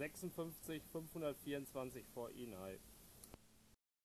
56 524 vor Inhalt